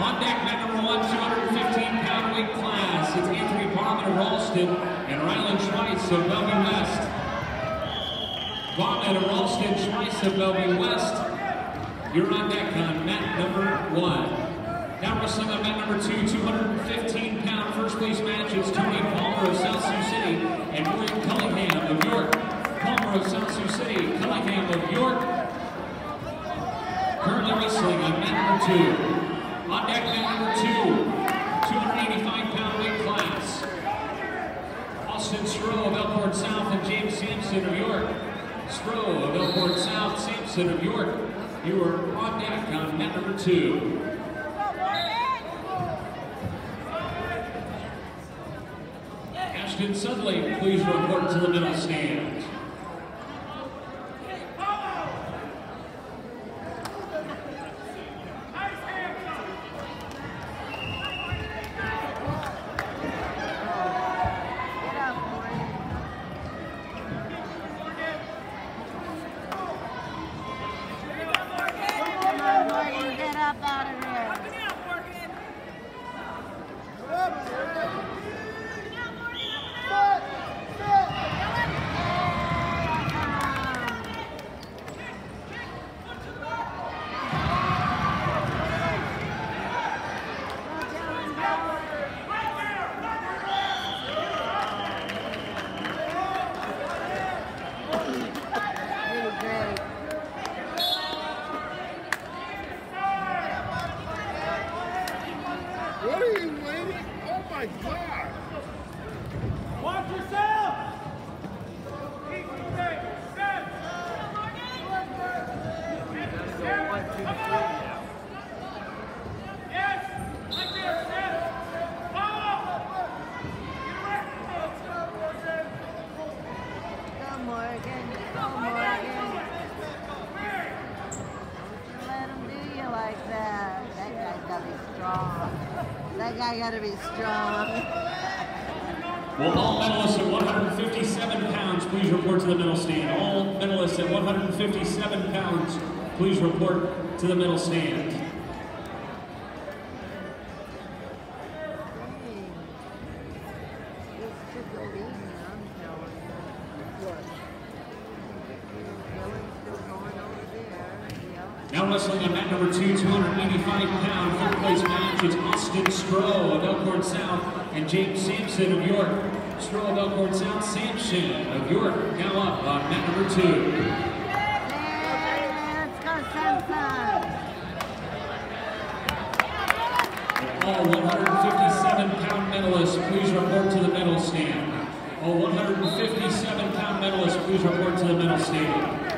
On deck, mat number one, 215 pound weight class. It's Anthony Barman of Ralston and Rylan Schweitz of Bellevue West. Barman of Ralston, Schweitz of Bellevue West. You're on deck on mat number one. Now wrestling on mat number two, 215 pound first place match. It's Tony Palmer of South Sioux City and William Cunningham of York. Palmer of South Sioux City, Cunningham of York. Currently wrestling on mat number two. On deck, mat number two, 285 pound weight class. Austin Stroh of Elkhorn South and James Sampson of York. Stroh of Elkhorn South, Sampson of York. You are on deck on number two. Ashton Sudley, please report to the middle stand. Up out of here. What are you waiting? Oh my God! Guy gotta be strong. Will all medalists at 157 pounds please report to the middle stand? All medalists at 157 pounds please report to the middle stand. Wrestling on mat number two, 285 pound third place match. It's Austin Stroh of Elkhorn South and James Sampson of York. Stroh of Elkhorn South, Sampson of York. Now up on mat number two. All 157 pound medalists, please report to the medal stand. All 157 pound medalists, please report to the medal stand.